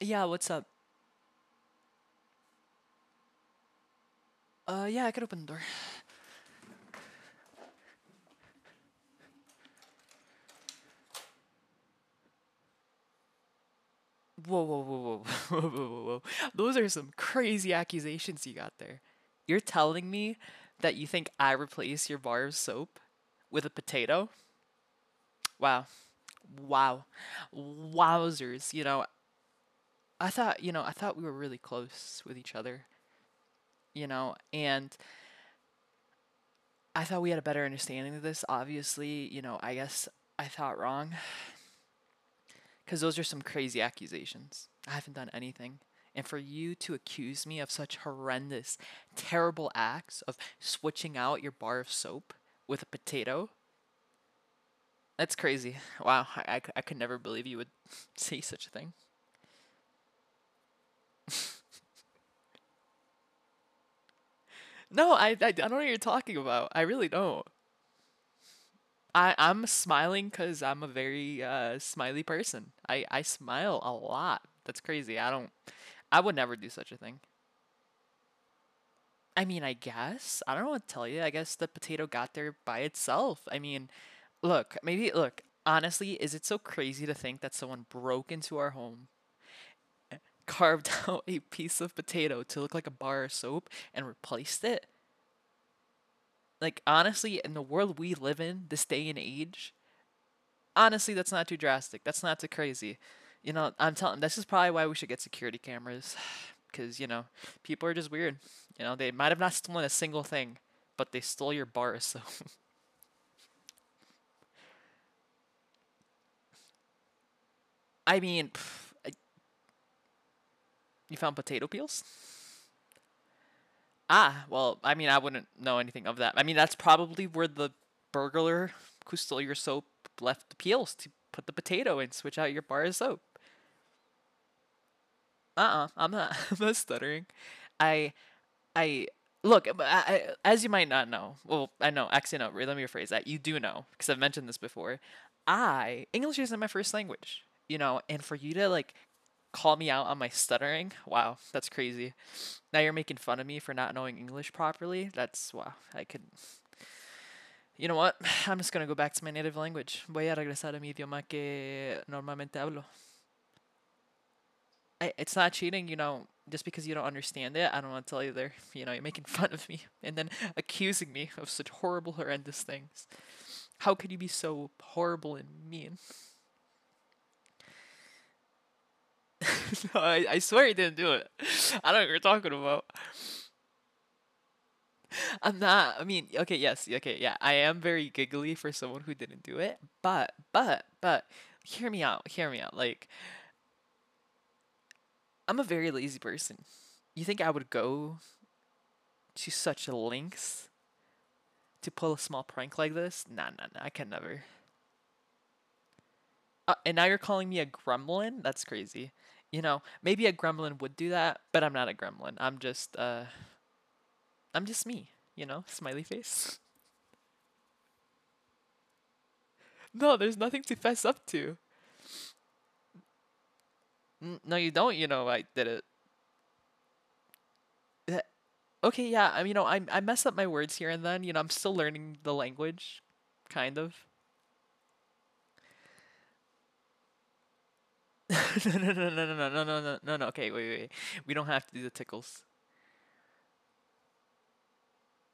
Yeah, what's up? Uh, yeah, I could open the door. Whoa, whoa, whoa, whoa, whoa, whoa, whoa, whoa. Those are some crazy accusations you got there. You're telling me that you think I replace your bar of soap with a potato? Wow. Wow. Wowzers. You know, I thought, you know, I thought we were really close with each other, you know, and I thought we had a better understanding of this. Obviously, you know, I guess I thought wrong because those are some crazy accusations. I haven't done anything. And for you to accuse me of such horrendous, terrible acts of switching out your bar of soap with a potato, that's crazy. Wow, I, I, I could never believe you would say such a thing. No, I, I, I don't know what you're talking about. I really don't. I, I'm smiling because I'm a very uh, smiley person. I, I smile a lot. That's crazy. I don't, I would never do such a thing. I mean, I guess. I don't know what to tell you. I guess the potato got there by itself. I mean, look, maybe, look, honestly, is it so crazy to think that someone broke into our home, carved out a piece of potato to look like a bar of soap, and replaced it? Like, honestly, in the world we live in, this day and age, honestly, that's not too drastic. That's not too crazy. You know, I'm telling, this is probably why we should get security cameras. Because, you know, people are just weird. You know, they might have not stolen a single thing, but they stole your bar, soap. I mean, you found potato peels? Ah, well, I mean, I wouldn't know anything of that. I mean, that's probably where the burglar who stole your soap left the peels to put the potato and switch out your bar of soap. Uh-uh, I'm not, I'm not stuttering. I, I, look, I, as you might not know, well, I know, actually, no, let me rephrase that. You do know, because I've mentioned this before. I, English isn't my first language, you know, and for you to, like, call me out on my stuttering, wow, that's crazy. Now you're making fun of me for not knowing English properly. That's, wow, I could, you know what? I'm just gonna go back to my native language. Voy a regresar a mi idioma que normalmente hablo. I, it's not cheating, you know, just because you don't understand it, I don't want to tell you there, you know, you're making fun of me and then accusing me of such horrible, horrendous things. How could you be so horrible and mean? no, I, I swear you didn't do it. I don't know what you're talking about. I'm not, I mean, okay, yes, okay, yeah, I am very giggly for someone who didn't do it, but, but, but, hear me out, hear me out. Like, I'm a very lazy person. You think I would go to such lengths to pull a small prank like this? Nah, nah, nah. I can never. Uh, and now you're calling me a gremlin? That's crazy. You know, maybe a gremlin would do that, but I'm not a gremlin. I'm just, uh, I'm just me. You know, smiley face. No, there's nothing to fess up to. N- no, you don't. You know, I did it. Okay, yeah. I mean, you know, I I mess up my words here and then. You know, I'm still learning the language, kind of. no, no, no, no, no, no, no, no, no, no. Okay, wait, wait, wait. We don't have to do the tickles.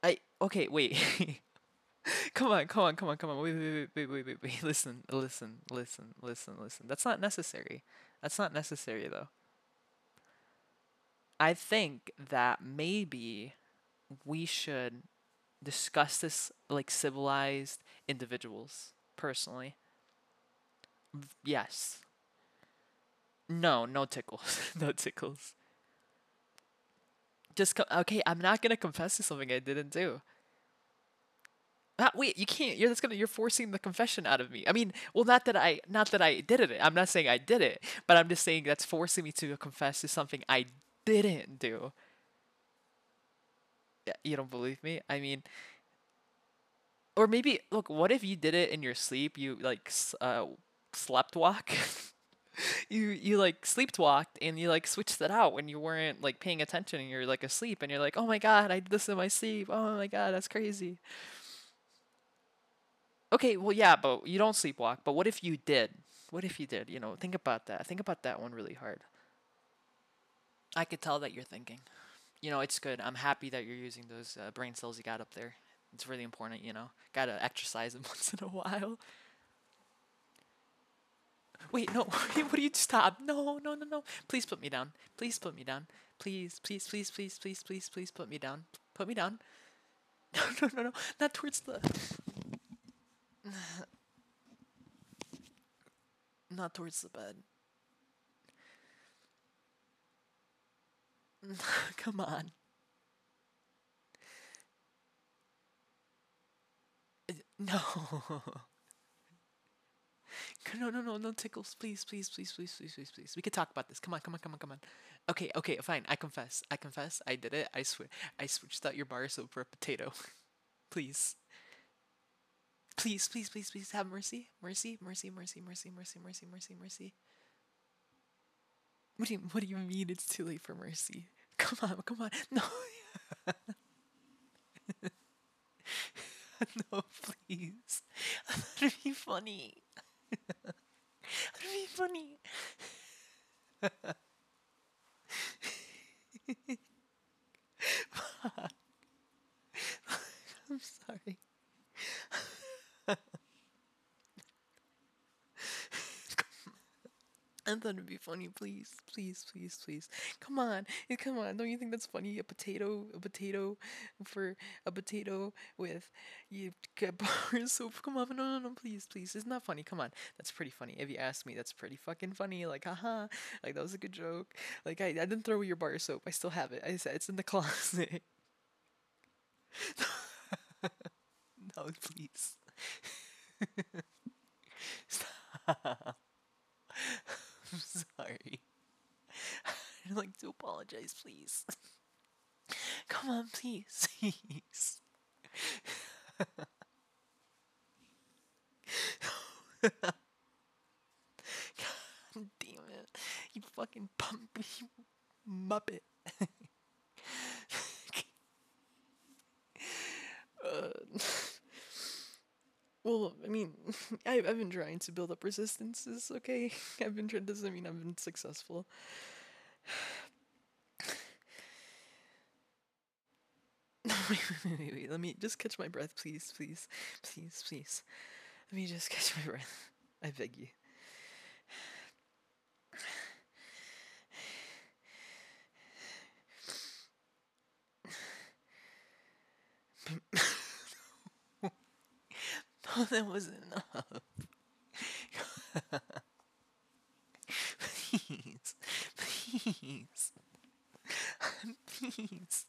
I okay, wait. come on, come on, come on, come on. Wait, wait, wait, wait, wait, wait, wait. Listen, listen, listen, listen, listen. That's not necessary. That's not necessary though. I think that maybe we should discuss this like civilized individuals personally. Yes. No, no tickles. no tickles. Just co- okay, I'm not gonna confess to something I didn't do. Ah, wait, you can't. You're that's gonna. You're forcing the confession out of me. I mean, well, not that I, not that I did it. I'm not saying I did it, but I'm just saying that's forcing me to confess to something I didn't do. You don't believe me? I mean, or maybe look. What if you did it in your sleep? You like uh slept walk. you you like sleepwalked and you like switched it out when you weren't like paying attention and you're like asleep and you're like, oh my god, I did this in my sleep. Oh my god, that's crazy. Okay, well yeah, but you don't sleepwalk. But what if you did? What if you did? You know, think about that. Think about that one really hard. I could tell that you're thinking. You know, it's good. I'm happy that you're using those uh, brain cells you got up there. It's really important, you know. Got to exercise them once in a while. Wait, no. what do you stop? No, no, no, no. Please put me down. Please put me down. Please, please, please, please, please, please, please put me down. Put me down. No, no, no, no. Not towards the. Not towards the bed. Come on. No. No, no, no, no tickles. Please, please, please, please, please, please, please. We could talk about this. Come on, come on, come on, come on. Okay, okay, fine. I confess. I confess. I did it. I swear. I switched out your bar soap for a potato. please. Please, please, please, please have mercy. Mercy, mercy, mercy, mercy, mercy, mercy, mercy, mercy. What do you what do you mean it's too late for mercy? Come on, come on. No. no, please. That'd be funny. That'd be funny. I'm sorry. I thought it'd be funny. Please, please, please, please. Come on, come on. Don't you think that's funny? A potato, a potato for a potato with you get bar soap. Come on, no, no, no, please, please. It's not funny. Come on, that's pretty funny. If you ask me, that's pretty fucking funny. Like, haha, like that was a good joke. Like I, I didn't throw your bar soap. I still have it. I said it's in the closet. no, please. Stop. I'm sorry. I'd like to apologize, please. Come on, please, please. God damn it. You fucking pump you muppet. uh, well, I mean, I, I've been trying to build up resistances, okay? I've been trying, doesn't mean I've been successful. Wait, wait, wait, let me just catch my breath, please, please, please, please. Let me just catch my breath. I beg you. Oh, that wasn't enough. please, please, please.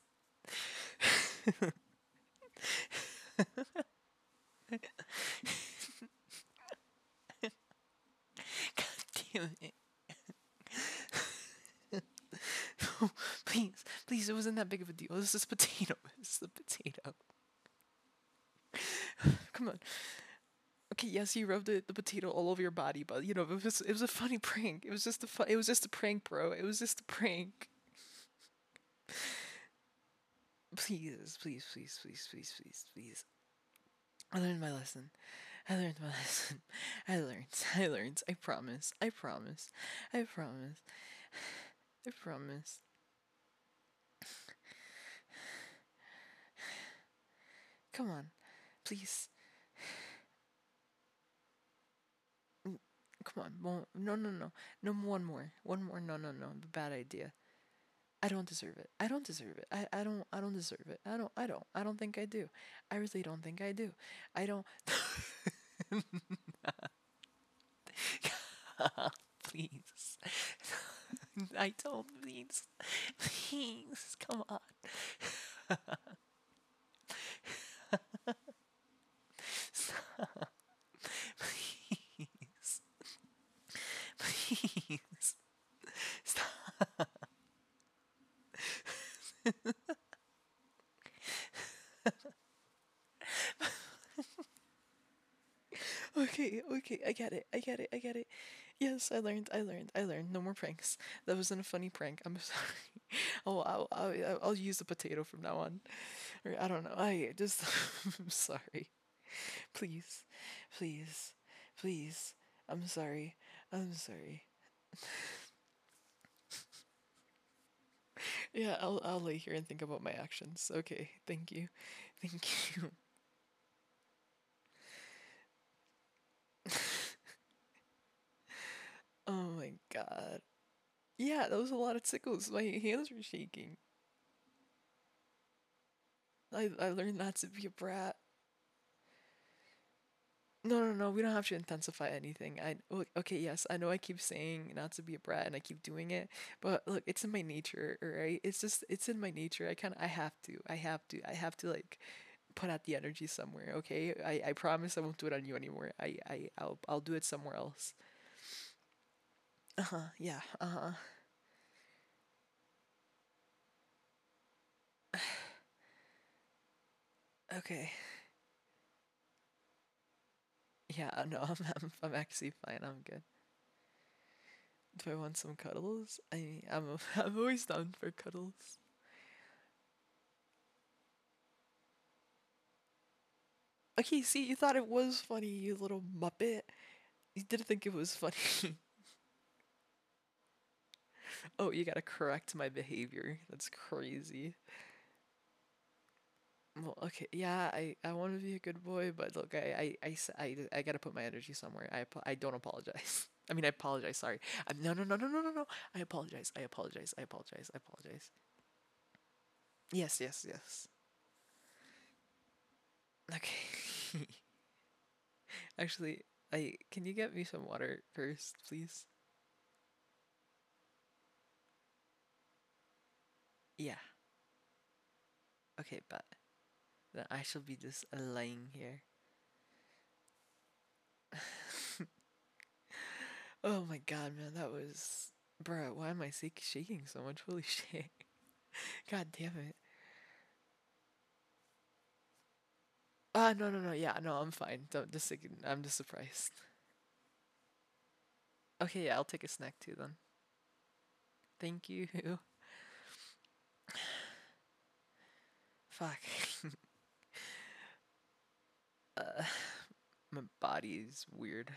God damn it. please, please, it wasn't that big of a deal. This is potato. This is a potato. Come on. Okay, yes, you rubbed the, the potato all over your body, but you know it was it was a funny prank. It was just a fu- it was just a prank, bro. It was just a prank. Please, please, please, please, please, please, please. I learned my lesson. I learned my lesson. I learned. I learned. I promise. I promise. I promise. I promise. Come on. Please. Come on. No, no, no. No, one more. One more. No, no, no. Bad idea. I don't deserve it. I don't deserve it. I, I don't I don't deserve it. I don't I don't I don't think I do. I really don't think I do. I don't Please. I don't please. Please come on. Stop. Please. Please. Stop. Okay, I get it, I get it, I get it. Yes, I learned. I learned. I learned. No more pranks. That wasn't a funny prank. I'm sorry. Oh, I'll, I'll, I'll use the potato from now on. Or I don't know. I just. I'm sorry. Please, please, please. I'm sorry. I'm sorry. yeah, I'll I'll lay here and think about my actions. Okay. Thank you. Thank you. Oh my god. Yeah, that was a lot of tickles. My hands were shaking. I I learned not to be a brat. No, no, no. We don't have to intensify anything. I okay. Yes, I know. I keep saying not to be a brat, and I keep doing it. But look, it's in my nature, right? It's just it's in my nature. I kind of I have to. I have to. I have to like put out the energy somewhere. Okay. I I promise I won't do it on you anymore. I I I'll I'll do it somewhere else. Uh huh. Yeah. Uh huh. Okay. Yeah. No, I'm I'm I'm actually fine. I'm good. Do I want some cuddles? I I'm I'm always down for cuddles. Okay, see, you thought it was funny, you little muppet. You didn't think it was funny. oh, you gotta correct my behavior. That's crazy. Well, okay, yeah, I, I want to be a good boy, but look, I, I, I, I, I gotta put my energy somewhere. I, I don't apologize. I mean, I apologize. Sorry. Um, no, no, no, no, no, no, no. I apologize. I apologize. I apologize. I apologize. Yes, yes, yes. Okay. Actually, I can you get me some water first, please? Yeah. Okay, but then I shall be just lying here. Oh my god, man, that was. Bruh, why am I shaking so much? Holy shit. God damn it. Ah, no, no, no, yeah, no, I'm fine. Don't, just, I'm just surprised. Okay, yeah, I'll take a snack too then. Thank you. Fuck. uh, my body's weird.